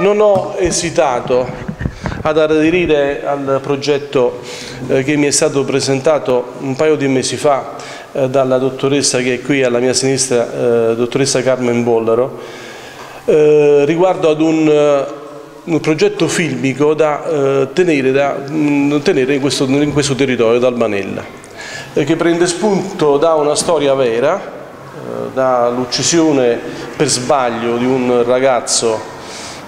Non ho esitato ad aderire al progetto eh, che mi è stato presentato un paio di mesi fa eh, dalla dottoressa che è qui alla mia sinistra, eh, dottoressa Carmen Bollaro, riguardo ad un, progetto filmico da tenere, da, mm, tenere in, questo, in, questo, territorio d'Albanella, che prende spunto da una storia vera, dall'uccisione per sbaglio di un ragazzo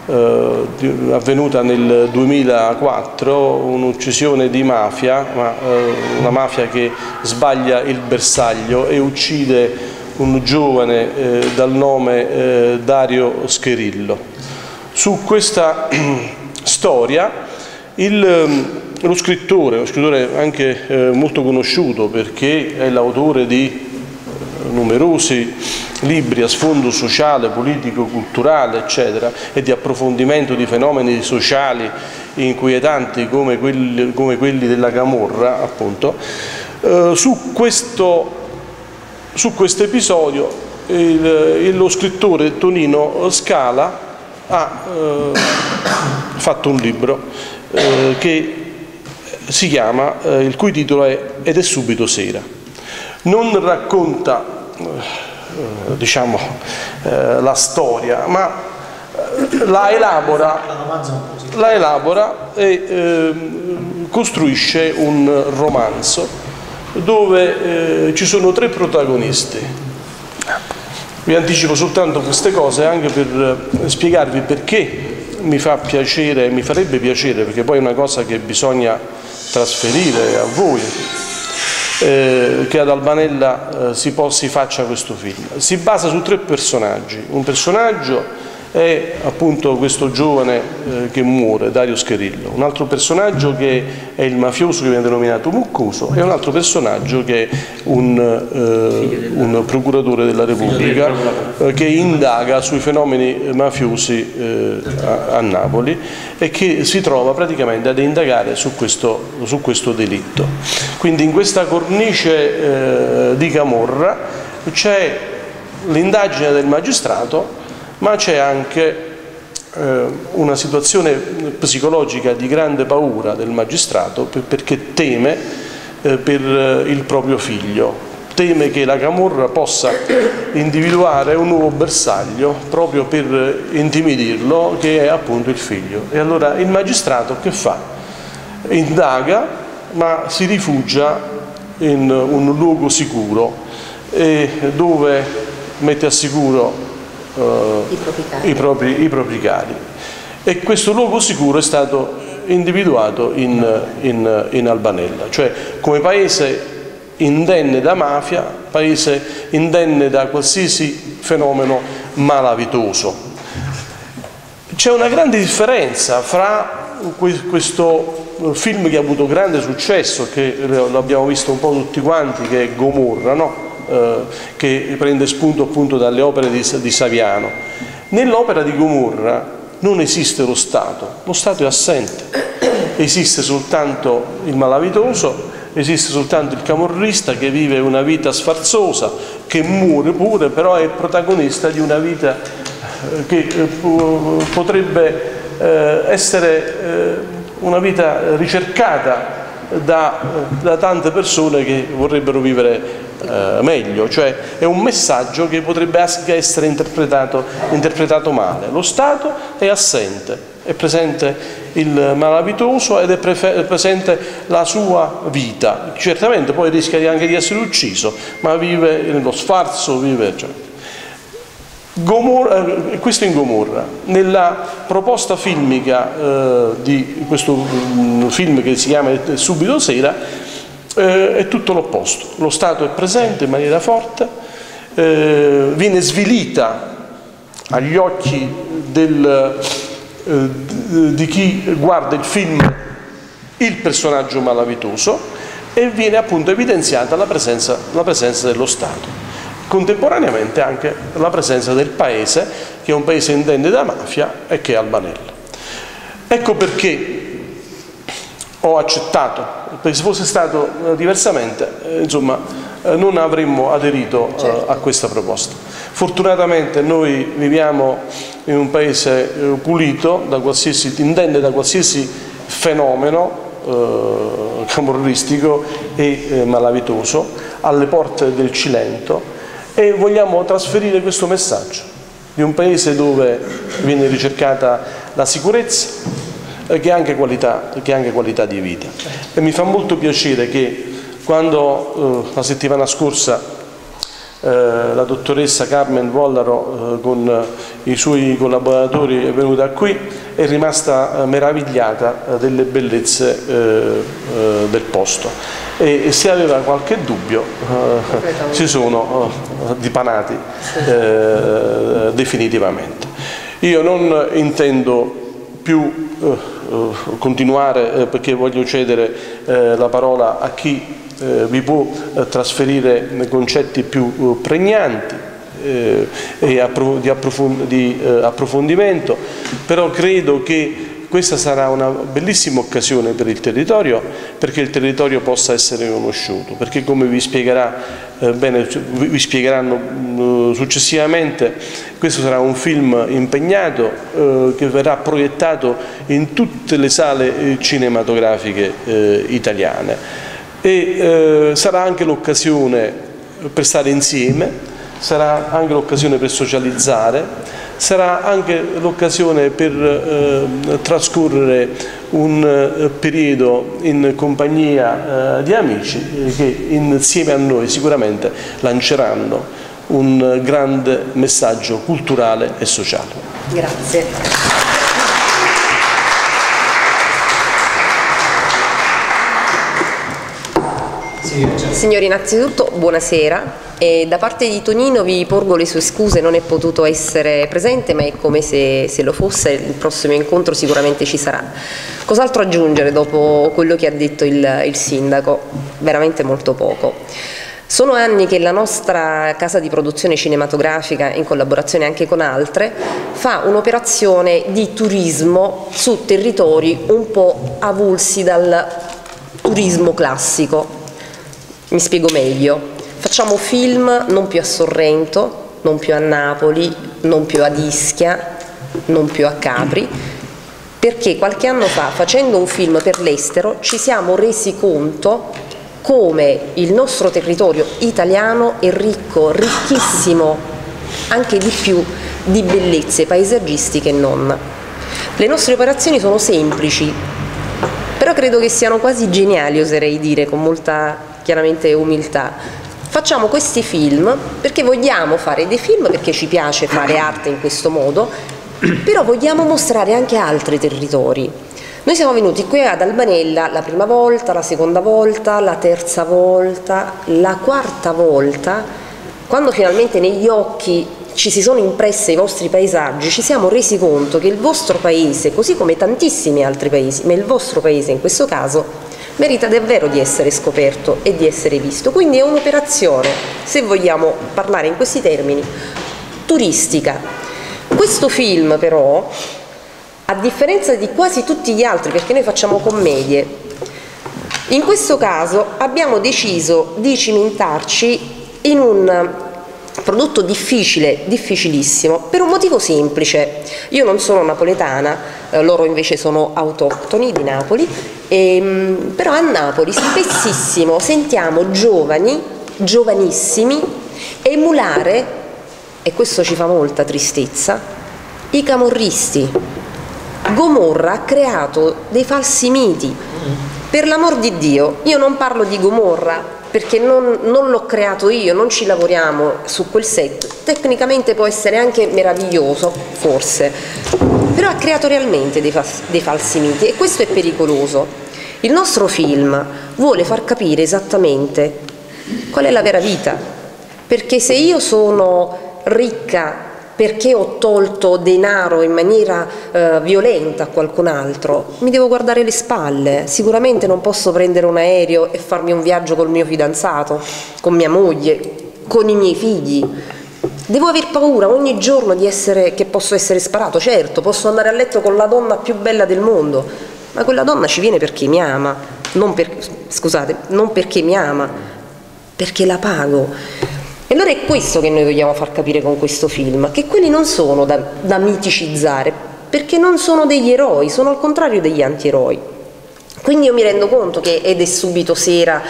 eh, avvenuta nel 2004, un'uccisione di mafia, ma, eh, una mafia che sbaglia il bersaglio e uccide un giovane eh, dal nome eh, Dario Scherillo. Su questa storia il, ehm, lo scrittore, lo scrittore anche eh, molto conosciuto perché è l'autore di numerosi libri a sfondo sociale, politico, culturale, eccetera, e di approfondimento di fenomeni sociali inquietanti come quelli, come quelli della Camorra, appunto, eh, su questo su questo episodio lo scrittore Tonino Scala ha eh, fatto un libro eh, che si chiama, eh, il cui titolo è Ed è subito sera. Non racconta diciamo, eh, la storia, ma eh, la elabora, la elabora e ehm, costruisce un romanzo dove ci sono tre protagonisti. Vi anticipo soltanto queste cose anche per spiegarvi perché mi fa piacere, mi farebbe piacere, perché poi è una cosa che bisogna trasferire a voi, eh, che ad Albanella eh, si, si faccia questo film. Si basa su tre personaggi. Un personaggio è appunto questo giovane eh, che muore, Dario Scherillo, un altro personaggio che è il mafioso che viene denominato Muccoso e un altro personaggio che è un, eh, un procuratore della Repubblica eh, che indaga sui fenomeni mafiosi eh, a, a, Napoli e che si trova praticamente ad indagare su questo, su questo delitto. Quindi in questa cornice eh, di Camorra c'è l'indagine del magistrato ma c'è anche eh, una situazione psicologica di grande paura del magistrato perché teme eh, per eh, il proprio figlio, teme che la Camorra possa individuare un nuovo bersaglio proprio per intimidirlo che è appunto il figlio. E allora il magistrato che fa? Indaga ma si rifugia in un luogo sicuro dove mette a sicuro I, propri i, propri, i, propri cari. E questo luogo sicuro è stato individuato in, in, in Albanella, cioè come paese indenne da mafia, paese indenne da qualsiasi fenomeno malavitoso. C'è una grande differenza fra questo film che ha avuto grande successo, che l'abbiamo visto un po' tutti quanti, che è Gomorra, no? Eh, che prende spunto appunto dalle opere di, di Saviano. Nell'opera di Gomorra non esiste lo Stato, lo Stato è assente, esiste soltanto il malavitoso, esiste soltanto il camorrista che vive una vita sfarzosa, che muore pure, però è protagonista di una vita eh, che eh, potrebbe essere una vita ricercata da, da tante persone che vorrebbero vivere eh, meglio, cioè è un messaggio che potrebbe anche essere interpretato, interpretato male. Lo Stato è assente, è presente il malavitoso ed è presente la sua vita. Certamente poi rischia anche di essere ucciso, ma vive nello sfarzo, vive... Cioè. Gomorra, eh, questo in Gomorra. Nella proposta filmica eh, di questo um, film che si chiama Subito Sera eh, è tutto l'opposto. Lo Stato è presente in maniera forte, eh, viene svilita agli occhi del, eh, di chi guarda il film il personaggio malavitoso e viene appunto evidenziata la presenza, la presenza dello Stato. Contemporaneamente anche la presenza del paese, che è un paese indenne da mafia e che è Albanella. Ecco perché ho accettato, perché se fosse stato eh, diversamente, eh, insomma, eh, non avremmo aderito certo. a questa proposta. Fortunatamente noi viviamo in un paese pulito, da qualsiasi, indenne da qualsiasi fenomeno eh, camorristico e eh, malavitoso, alle porte del Cilento e vogliamo trasferire questo messaggio di un paese dove viene ricercata la sicurezza eh, che, ha anche qualità, che ha anche qualità di vita. E mi fa molto piacere che quando eh, la settimana scorsa eh, la dottoressa Carmen Vollaro eh, con i suoi collaboratori è venuta qui è rimasta eh, meravigliata delle bellezze del posto e se aveva qualche dubbio si sono dipanati definitivamente. Io non intendo più continuare perché voglio cedere la parola a chi eh, vi può eh, trasferire concetti più eh, pregnanti eh, e appro di, approfond di eh, approfondimento, però credo che questa sarà una bellissima occasione per il territorio perché il territorio possa essere conosciuto, perché come vi, eh, bene, vi spiegheranno mm, successivamente, questo sarà un film impegnato eh, che verrà proiettato in tutte le sale cinematografiche eh, italiane. E eh, sarà anche l'occasione per stare insieme, sarà anche l'occasione per socializzare, sarà anche l'occasione per eh, trascorrere un eh, periodo in compagnia eh, di amici che insieme a noi sicuramente lanceranno un grande messaggio culturale e sociale. Grazie. Signori, innanzitutto buonasera. E da parte di Tonino vi porgo le sue scuse, non è potuto essere presente, ma è come se, se lo fosse, il prossimo incontro sicuramente ci sarà. Cos'altro aggiungere dopo quello che ha detto il, il sindaco? Veramente molto poco. Sono anni che la nostra casa di produzione cinematografica, in collaborazione anche con altre, fa un'operazione di turismo su territori un po' avulsi dal turismo classico. Mi spiego meglio. Facciamo film non più a Sorrento, non più a Napoli, non più ad Ischia, non più a Capri, perché qualche anno fa, facendo un film per l'estero, ci siamo resi conto come il nostro territorio italiano è ricco, ricchissimo, anche di più, di bellezze paesaggistiche e non. Le nostre operazioni sono semplici, però credo che siano quasi geniali, oserei dire, con molta chiaramente umiltà. Facciamo questi film perché vogliamo fare dei film, perché ci piace fare arte in questo modo, però vogliamo mostrare anche altri territori. Noi siamo venuti qui ad Albanella la prima volta, la seconda volta, la terza volta, la quarta volta, quando finalmente negli occhi ci si sono impresse i vostri paesaggi, ci siamo resi conto che il vostro paese, così come tantissimi altri paesi, ma il vostro paese in questo caso, merita davvero di essere scoperto e di essere visto. Quindi è un'operazione, se vogliamo parlare in questi termini, turistica. Questo film però, a differenza di quasi tutti gli altri, perché noi facciamo commedie, in questo caso abbiamo deciso di cimentarci in un prodotto difficile, difficilissimo, per un motivo semplice. Io non sono napoletana, eh, loro invece sono autoctoni di Napoli e, ehm, però a Napoli spessissimo sentiamo giovani, giovanissimi, emulare, e questo ci fa molta tristezza, i camorristi. Gomorra ha creato dei falsi miti. Per l'amor di Dio, io non parlo di Gomorra perché non, non l'ho creato io, non ci lavoriamo su quel set. Tecnicamente può essere anche meraviglioso, forse, però ha creato realmente dei, fals dei falsi miti e questo è pericoloso. Il nostro film vuole far capire esattamente qual è la vera vita, perché se io sono ricca perché ho tolto denaro in maniera eh, violenta a qualcun altro, mi devo guardare le spalle, sicuramente non posso prendere un aereo e farmi un viaggio col mio fidanzato, con mia moglie, con i miei figli. Devo aver paura ogni giorno essere, che posso essere sparato, certo, posso andare a letto con la donna più bella del mondo, ma quella donna ci viene perché mi ama, non per, scusate, non perché mi ama, perché la pago. Allora è questo che noi vogliamo far capire con questo film, che quelli non sono da, da miticizzare, perché non sono degli eroi, sono al contrario degli antieroi. Quindi io mi rendo conto che ed è subito sera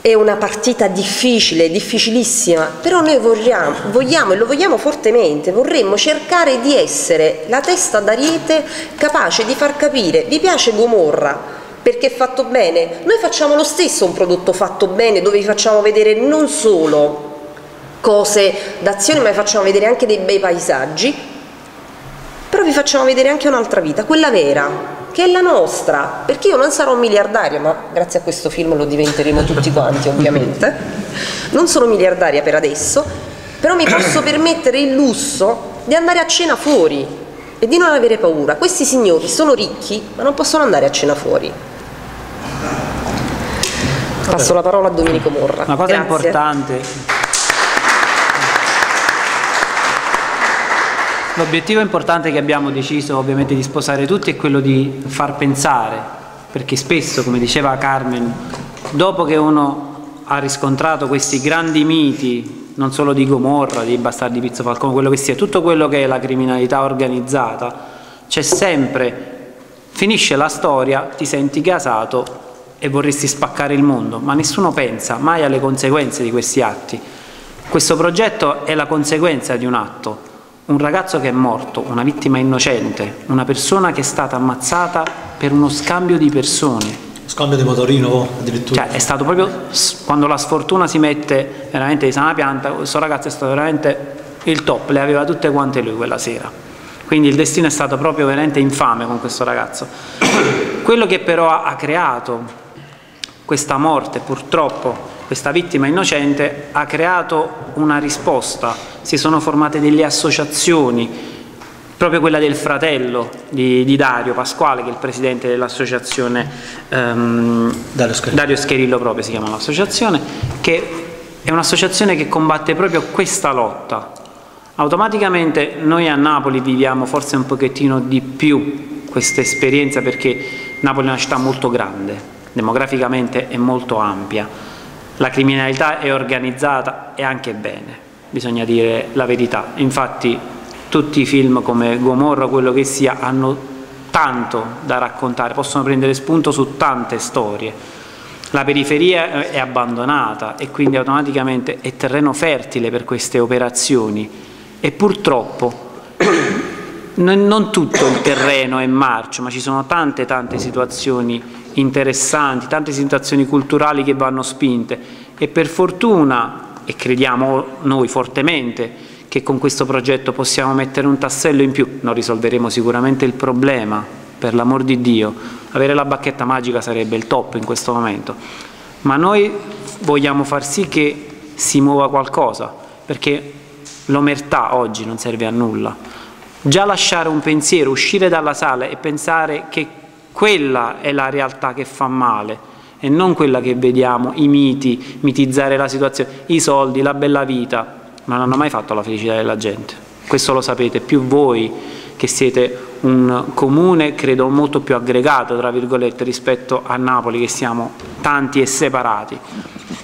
è una partita difficile, difficilissima, però noi vogliamo, vogliamo, e lo vogliamo fortemente, vorremmo cercare di essere la testa d'ariete capace di far capire, vi piace Gomorra perché è fatto bene, noi facciamo lo stesso un prodotto fatto bene dove vi facciamo vedere non solo cose d'azione ma vi facciamo vedere anche dei bei paesaggi, però vi facciamo vedere anche un'altra vita, quella vera, che è la nostra, perché io non sarò miliardaria, ma grazie a questo film lo diventeremo tutti quanti ovviamente, non sono miliardaria per adesso, però mi posso permettere il lusso di andare a cena fuori e di non avere paura. Questi signori sono ricchi, ma non possono andare a cena fuori. Passo la parola a Domenico Morra. Una cosa Grazie. importante L'obiettivo importante che abbiamo deciso ovviamente di sposare tutti è quello di far pensare, perché spesso, come diceva Carmen, dopo che uno ha riscontrato questi grandi miti, non solo di Gomorra, di Bastardi Pizzo Falcone, quello che sia, tutto quello che è la criminalità organizzata, c'è sempre, finisce la storia, ti senti gasato e vorresti spaccare il mondo, ma nessuno pensa mai alle conseguenze di questi atti. Questo progetto è la conseguenza di un atto, un ragazzo che è morto, una vittima innocente, una persona che è stata ammazzata per uno scambio di persone. Scambio di motorino addirittura? Cioè è stato proprio, quando la sfortuna si mette veramente di sana pianta, questo ragazzo è stato veramente il top, le aveva tutte quante lui quella sera. Quindi il destino è stato proprio veramente infame con questo ragazzo. Quello che però ha creato questa morte, purtroppo, questa vittima innocente ha creato una risposta, si sono formate delle associazioni, proprio quella del fratello di, di Dario Pasquale che è il presidente dell'associazione um, Dario, Scherillo. Dario Scherillo proprio si chiama l'associazione, che è un'associazione che combatte proprio questa lotta. Automaticamente noi a Napoli viviamo forse un pochettino di più questa esperienza perché Napoli è una città molto grande, demograficamente è molto ampia la criminalità è organizzata e anche bene, bisogna dire la verità. Infatti tutti i film come Gomorra, quello che sia, hanno tanto da raccontare, possono prendere spunto su tante storie. La periferia è abbandonata e quindi automaticamente è terreno fertile per queste operazioni e purtroppo non tutto il terreno è marcio, ma ci sono tante tante situazioni interessanti, tante situazioni culturali che vanno spinte. E per fortuna, e crediamo noi fortemente, che con questo progetto possiamo mettere un tassello in più, non risolveremo sicuramente il problema, per l'amor di Dio, avere la bacchetta magica sarebbe il top in questo momento, ma noi vogliamo far sì che si muova qualcosa, perché l'omertà oggi non serve a nulla. Già lasciare un pensiero, uscire dalla sala e pensare che quella è la realtà che fa male e non quella che vediamo, i miti, mitizzare la situazione, i soldi, la bella vita, non hanno mai fatto la felicità della gente. Questo lo sapete, più voi che siete un comune, credo molto più aggregato, tra virgolette, rispetto a Napoli che siamo tanti e separati.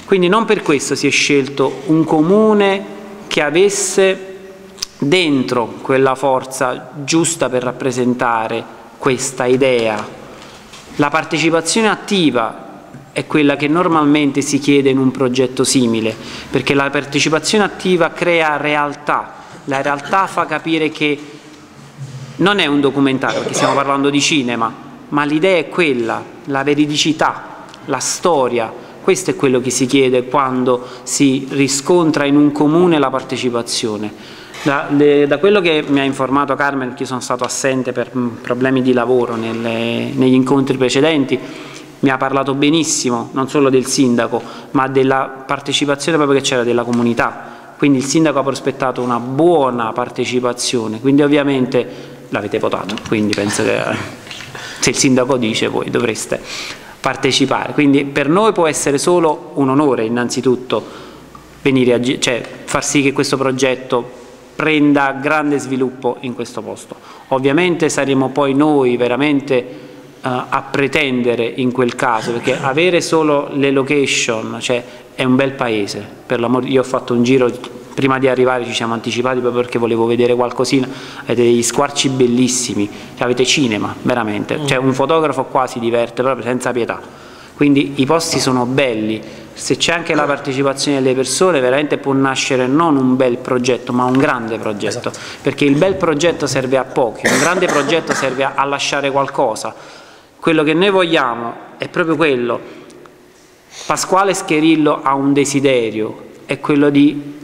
Quindi non per questo si è scelto un comune che avesse dentro quella forza giusta per rappresentare questa idea. La partecipazione attiva è quella che normalmente si chiede in un progetto simile, perché la partecipazione attiva crea realtà, la realtà fa capire che non è un documentario, perché stiamo parlando di cinema, ma l'idea è quella, la veridicità, la storia, questo è quello che si chiede quando si riscontra in un comune la partecipazione. Da, le, da, quello che mi ha informato Carmen, che io sono stato assente per mm, problemi di lavoro nelle, negli incontri precedenti, mi ha parlato benissimo non solo del sindaco, ma della partecipazione proprio che c'era della comunità. Quindi il sindaco ha prospettato una buona partecipazione, quindi ovviamente l'avete votato, quindi penso che eh, se il sindaco dice voi dovreste partecipare. Quindi per noi può essere solo un onore innanzitutto venire a, cioè, far sì che questo progetto prenda grande sviluppo in questo posto. Ovviamente saremo poi noi veramente a pretendere in quel caso, perché avere solo le location, cioè è un bel paese, io ho fatto un giro prima di arrivare ci siamo anticipati proprio perché volevo vedere qualcosina, avete degli squarci bellissimi, cioè avete cinema, veramente, mm. cioè un fotografo qua si diverte proprio senza pietà, quindi i posti sono belli, se c'è anche la partecipazione delle persone veramente può nascere non un bel progetto ma un grande progetto, esatto. perché il bel progetto serve a pochi, un grande progetto serve a, a lasciare qualcosa, quello che noi vogliamo è proprio quello, Pasquale Scherillo ha un desiderio, è quello di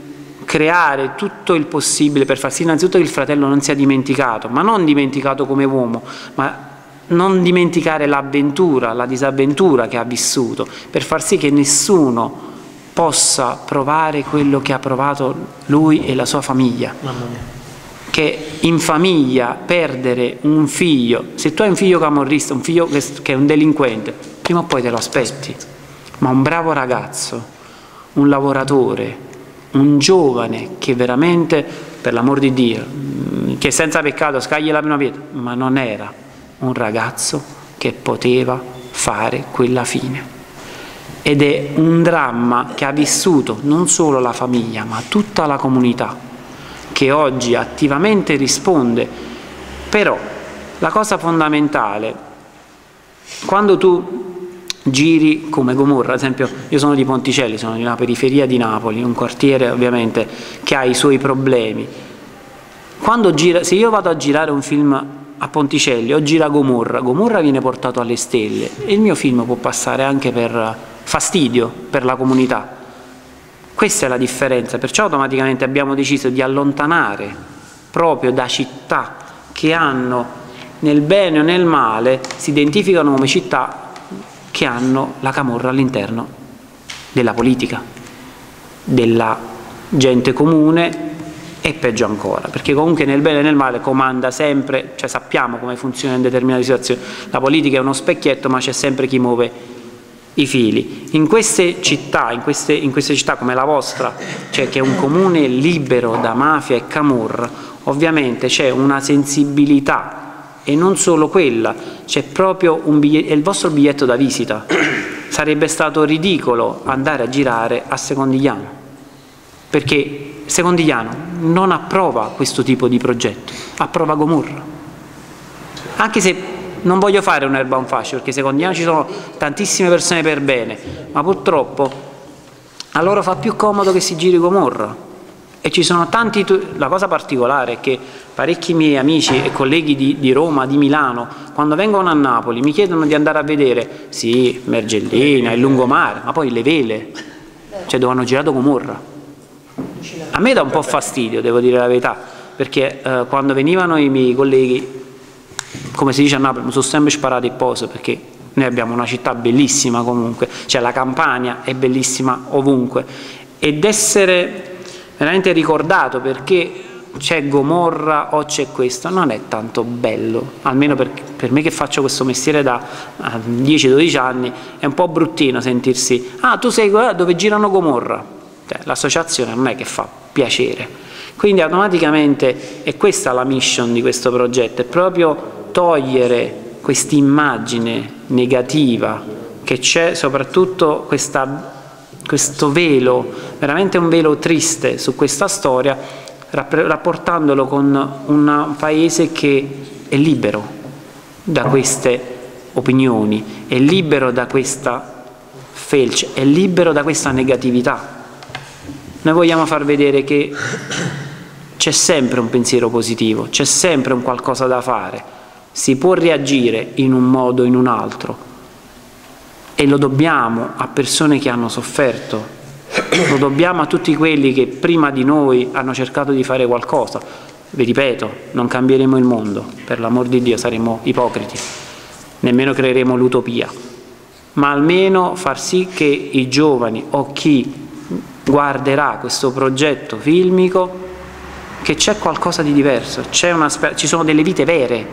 creare tutto il possibile per far sì innanzitutto che il fratello non sia dimenticato, ma non dimenticato come uomo, ma non dimenticare l'avventura, la disavventura che ha vissuto, per far sì che nessuno possa provare quello che ha provato lui e la sua famiglia. Che in famiglia perdere un figlio, se tu hai un figlio camorrista, un figlio che, che è un delinquente, prima o poi te lo aspetti, ma un bravo ragazzo, un lavoratore, un giovane che veramente, per l'amor di Dio, mm, che senza peccato scagli la prima pietra, ma non era un ragazzo che poteva fare quella fine. Ed è un dramma che ha vissuto non solo la famiglia, ma tutta la comunità, che oggi attivamente risponde. Però la cosa fondamentale, quando tu giri come Gomorra, ad esempio io sono di Ponticelli, sono di una periferia di Napoli, un quartiere ovviamente che ha i suoi problemi. Gira, se io vado a girare un film a Ponticelli o gira Gomorra, Gomorra viene portato alle stelle e il mio film può passare anche per fastidio per la comunità. Questa è la differenza, perciò automaticamente abbiamo deciso di allontanare proprio da città che hanno nel bene o nel male, si identificano come città che hanno la camorra all'interno della politica, della gente comune e peggio ancora, perché comunque nel bene e nel male comanda sempre, cioè sappiamo come funziona in determinate situazioni, la politica è uno specchietto ma c'è sempre chi muove i fili. In queste città, in queste, in queste città come la vostra, cioè che è un comune libero da mafia e camorra, ovviamente c'è una sensibilità e non solo quella, c'è proprio un biglietto, il vostro biglietto da visita. Sarebbe stato ridicolo andare a girare a Secondigliano, perché Secondigliano non approva questo tipo di progetto, approva Gomorra. Anche se non voglio fare un erba un fascio, perché Secondigliano ci sono tantissime persone per bene, ma purtroppo a loro fa più comodo che si giri Gomorra e ci sono tanti, la cosa particolare è che parecchi miei amici e colleghi di, di, Roma, di Milano, quando vengono a Napoli mi chiedono di andare a vedere, sì, Mergellina, il lungomare, ma poi le vele, cioè dove hanno girato Comorra. A me dà un po' fastidio, devo dire la verità, perché eh, quando venivano i miei colleghi, come si dice a Napoli, mi sono sempre sparato il poso, perché noi abbiamo una città bellissima comunque, cioè la Campania è bellissima ovunque, ed essere veramente ricordato perché c'è Gomorra o c'è questo, non è tanto bello, almeno per, per me che faccio questo mestiere da 10-12 anni, è un po' bruttino sentirsi, ah tu sei dove girano Gomorra, l'associazione non è che fa piacere, quindi automaticamente è questa la mission di questo progetto, è proprio togliere questa immagine negativa che c'è soprattutto questa questo velo, veramente un velo triste su questa storia, rapportandolo con un paese che è libero da queste opinioni, è libero da questa felce, è libero da questa negatività. Noi vogliamo far vedere che c'è sempre un pensiero positivo, c'è sempre un qualcosa da fare, si può reagire in un modo o in un altro, e lo dobbiamo a persone che hanno sofferto, lo dobbiamo a tutti quelli che prima di noi hanno cercato di fare qualcosa. Vi ripeto, non cambieremo il mondo, per l'amor di Dio saremo ipocriti, nemmeno creeremo l'utopia, ma almeno far sì che i giovani o chi guarderà questo progetto filmico che c'è qualcosa di diverso, una, ci sono delle vite vere,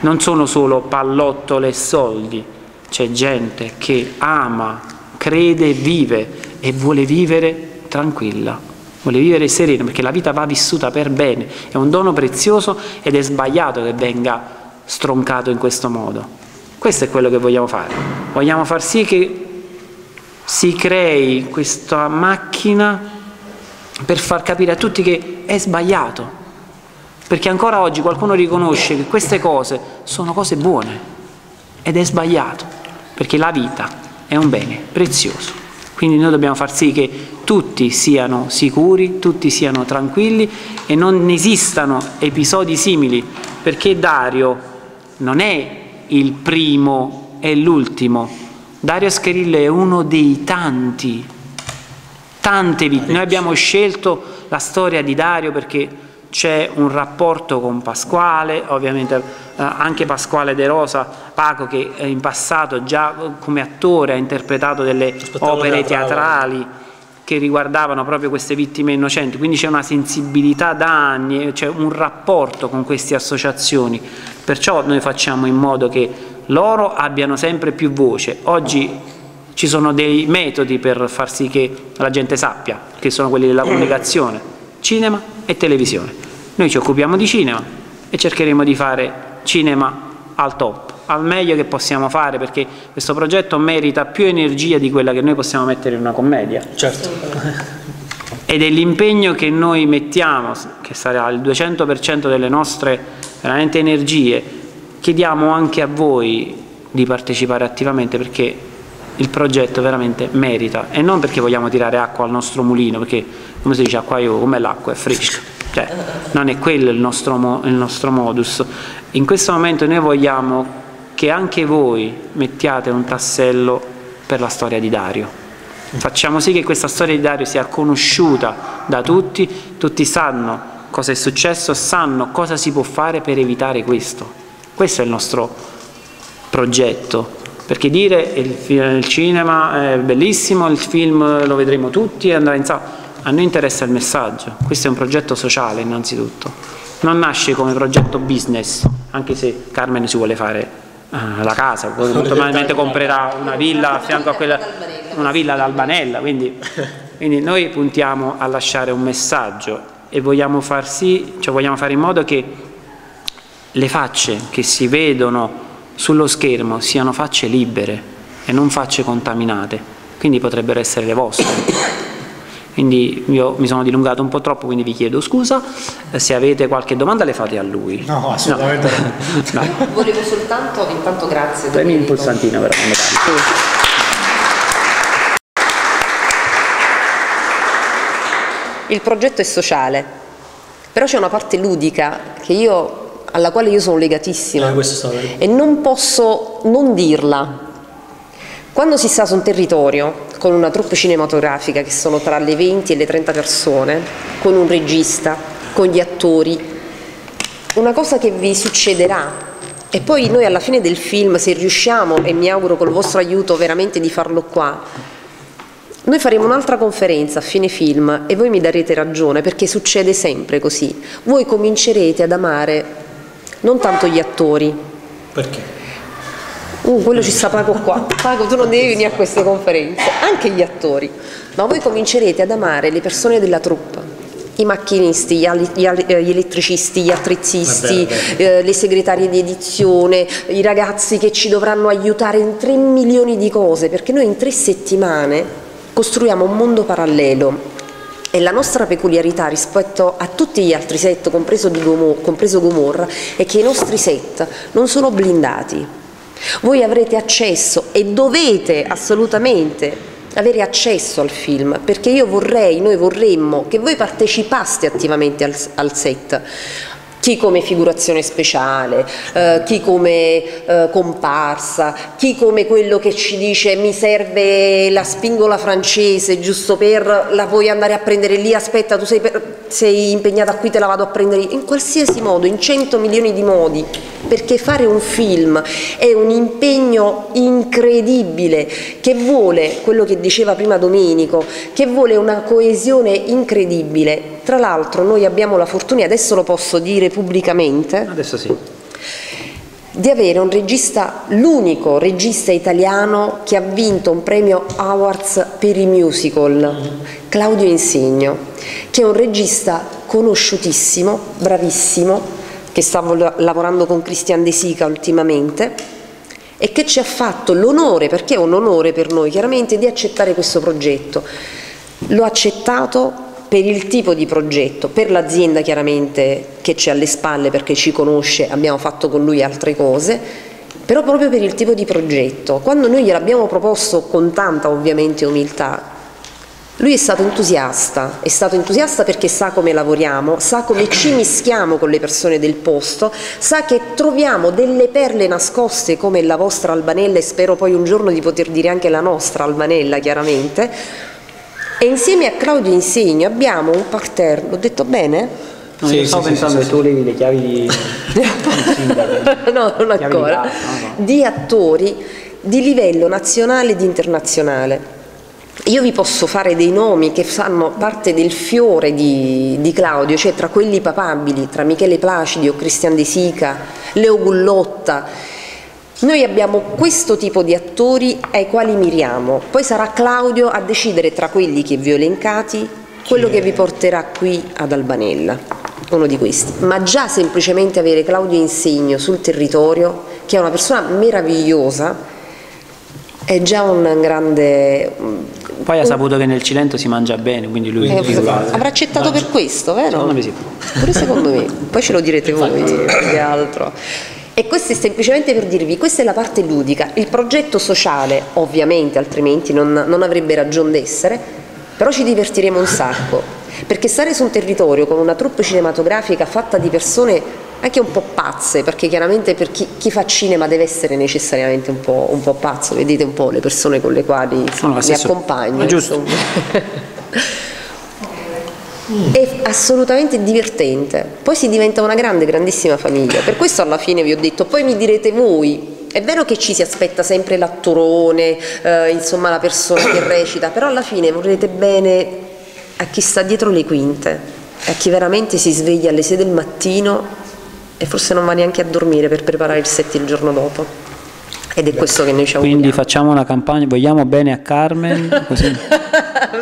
non sono solo pallottole e soldi, c'è gente che ama, crede, vive e vuole vivere tranquilla, vuole vivere serena perché la vita va vissuta per bene, è un dono prezioso ed è sbagliato che venga stroncato in questo modo. Questo è quello che vogliamo fare. Vogliamo far sì che si crei questa macchina per far capire a tutti che è sbagliato. Perché ancora oggi qualcuno riconosce che queste cose sono cose buone ed è sbagliato, perché la vita è un bene prezioso. Quindi noi dobbiamo far sì che tutti siano sicuri, tutti siano tranquilli e non esistano episodi simili, perché Dario non è il primo e l'ultimo. Dario Scherillo è uno dei tanti, tante vittime. Noi abbiamo scelto la storia di Dario perché c'è un rapporto con Pasquale, ovviamente eh, anche Pasquale De Rosa, Paco che in passato già come attore ha interpretato delle opere teatrali che riguardavano proprio queste vittime innocenti, quindi c'è una sensibilità da anni, c'è un rapporto con queste associazioni, perciò noi facciamo in modo che loro abbiano sempre più voce. Oggi ci sono dei metodi per far sì che la gente sappia, che sono quelli della comunicazione, cinema e televisione. Noi ci occupiamo di cinema e cercheremo di fare cinema al top al meglio che possiamo fare perché questo progetto merita più energia di quella che noi possiamo mettere in una commedia. Certo. Ed è l'impegno che noi mettiamo, che sarà il 200% delle nostre veramente energie, chiediamo anche a voi di partecipare attivamente perché il progetto veramente merita e non perché vogliamo tirare acqua al nostro mulino, perché come si dice acqua io, come l'acqua è fresca, cioè non è quello il nostro, il nostro modus. In questo momento noi vogliamo che anche voi mettiate un tassello per la storia di Dario. Facciamo sì che questa storia di Dario sia conosciuta da tutti, tutti sanno cosa è successo, sanno cosa si può fare per evitare questo. Questo è il nostro progetto, perché dire il, il cinema è bellissimo, il film lo vedremo tutti e andrà in sala, a noi interessa il messaggio, questo è un progetto sociale innanzitutto, non nasce come progetto business, anche se Carmen si vuole fare Ah, la casa, poi probabilmente comprerà una villa a fianco a quella, una villa ad Albanella, quindi, quindi noi puntiamo a lasciare un messaggio e vogliamo far sì, cioè vogliamo fare in modo che le facce che si vedono sullo schermo siano facce libere e non facce contaminate, quindi potrebbero essere le vostre. Quindi io mi sono dilungato un po' troppo, quindi vi chiedo scusa. Eh, se avete qualche domanda le fate a lui. No, assolutamente no. no. Volevo soltanto, intanto grazie. Premi il pulsantino parli. Il progetto è sociale, però c'è una parte ludica io, alla quale io sono legatissima eh, e non posso non dirla. Quando si sta su un territorio con una troupe cinematografica che sono tra le 20 e le 30 persone, con un regista, con gli attori, una cosa che vi succederà e poi noi alla fine del film, se riusciamo, e mi auguro col vostro aiuto veramente di farlo qua, noi faremo un'altra conferenza a fine film e voi mi darete ragione perché succede sempre così. Voi comincerete ad amare non tanto gli attori. Perché? Uh, quello ci sta Paco qua. Paco, tu non devi venire a queste conferenze, anche gli attori. Ma voi comincerete ad amare le persone della troupe, i macchinisti, gli, gli, gli elettricisti, gli attrezzisti, eh, le segretarie di edizione, i ragazzi che ci dovranno aiutare in 3 milioni di cose, perché noi in tre settimane costruiamo un mondo parallelo e la nostra peculiarità rispetto a tutti gli altri set, compreso, Gomorra, compreso Gomorra, è che i nostri set non sono blindati, voi avrete accesso e dovete assolutamente avere accesso al film, perché io vorrei, noi vorremmo che voi partecipaste attivamente al, al set, chi come figurazione speciale, eh, chi come eh, comparsa, chi come quello che ci dice mi serve la spingola francese giusto per la puoi andare a prendere lì, aspetta tu sei, per, sei impegnata qui te la vado a prendere in qualsiasi modo, in cento milioni di modi, perché fare un film è un impegno incredibile che vuole, quello che diceva prima Domenico, che vuole una coesione incredibile. Tra l'altro noi abbiamo la fortuna, adesso lo posso dire pubblicamente, Adesso sì. Di avere un regista, l'unico regista italiano che ha vinto un premio Awards per i musical, Claudio Insegno, che è un regista conosciutissimo, bravissimo, che sta lavorando con Christian De Sica ultimamente e che ci ha fatto l'onore, perché è un onore per noi chiaramente, di accettare questo progetto. L'ho accettato per il tipo di progetto, per l'azienda chiaramente che c'è alle spalle perché ci conosce, abbiamo fatto con lui altre cose, però proprio per il tipo di progetto. Quando noi gliel'abbiamo proposto con tanta ovviamente umiltà, lui è stato entusiasta, è stato entusiasta perché sa come lavoriamo, sa come ci mischiamo con le persone del posto, sa che troviamo delle perle nascoste come la vostra albanella e spero poi un giorno di poter dire anche la nostra albanella chiaramente. E insieme a Claudio Insegno abbiamo un parterre, l'ho detto bene? No, sì, stavo sì, pensando che sì, tu levi le chiavi di... no, non ancora. Di, no, no. di attori di livello nazionale ed internazionale io vi posso fare dei nomi che fanno parte del fiore di, di Claudio, cioè tra quelli papabili, tra Michele Placidio, Cristian De Sica, Leo Gullotta. Noi abbiamo questo tipo di attori ai quali miriamo, poi sarà Claudio a decidere tra quelli che vi ho elencati quello che vi porterà qui ad Albanella, uno di questi. Ma già semplicemente avere Claudio Insegno sul territorio, che è una persona meravigliosa, è già un grande poi ha saputo che nel Cilento si mangia bene, quindi lui... Eh, avrà accettato per questo, vero? Secondo me sì. Pure secondo me, poi ce lo direte voi più che altro. E questo è semplicemente per dirvi, questa è la parte ludica, il progetto sociale ovviamente altrimenti non, non avrebbe ragione d'essere, però ci divertiremo un sacco, perché stare su un territorio con una troupe cinematografica fatta di persone anche un po' pazze, perché chiaramente per chi, chi fa cinema deve essere necessariamente un po', un po', pazzo, vedete un po' le persone con le quali mi accompagno. È giusto. È assolutamente divertente, poi si diventa una grande, grandissima famiglia. Per questo alla fine vi ho detto, poi mi direte voi, è vero che ci si aspetta sempre l'attorone, eh, insomma la persona che recita, però alla fine vorrete bene a chi sta dietro le quinte, a chi veramente si sveglia alle 6 del mattino e forse non va neanche a dormire per preparare il set il giorno dopo. Ed è questo che noi ci auguriamo. Quindi facciamo una campagna, vogliamo bene a Carmen? Così.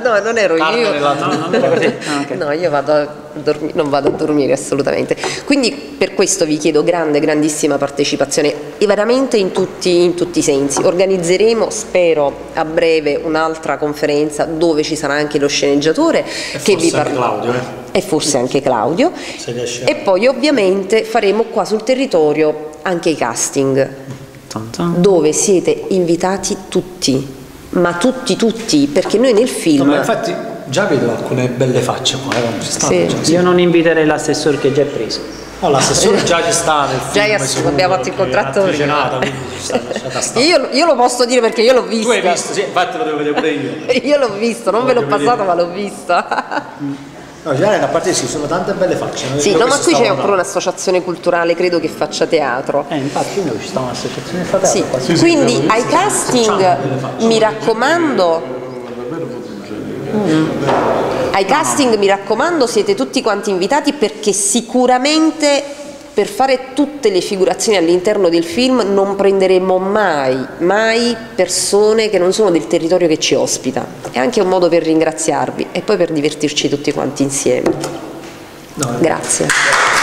no, non ero Carmen io. No, non era così. Ah, okay. no, io vado a dormire, non vado a dormire assolutamente. Quindi per questo vi chiedo grande, grandissima partecipazione e veramente in tutti, in tutti i sensi. Organizzeremo, spero, a breve un'altra conferenza dove ci sarà anche lo sceneggiatore e che vi parlerà. Claudio, eh? E forse anche Claudio. E poi ovviamente faremo qua sul territorio anche i casting dove siete invitati tutti, ma tutti, tutti, perché noi nel film... No, infatti già vedo alcune belle facce qua, eh, sì. già, sì. Io non inviterei l'assessore che è già preso. No, l'assessore già ci sta nel film. Già abbiamo fatto il contratto prima. io, io, lo posso dire perché io l'ho visto. Tu hai visto, sì, infatti lo devo vedere pure io. io l'ho visto, non ve l'ho passato ma l'ho visto. No, generale, a parte sì, sono tante belle facce. Sì, no, ma qui c'è pure un'associazione culturale, credo che faccia teatro. Eh, infatti noi ci sta un'associazione fa teatro. Sì. Sì, Quindi sì, ai casting mi raccomando. Mm. Ai casting mi raccomando siete tutti quanti invitati perché sicuramente per fare tutte le figurazioni all'interno del film non prenderemo mai, mai persone che non sono del territorio che ci ospita. È anche un modo per ringraziarvi e poi per divertirci tutti quanti insieme. No, Grazie.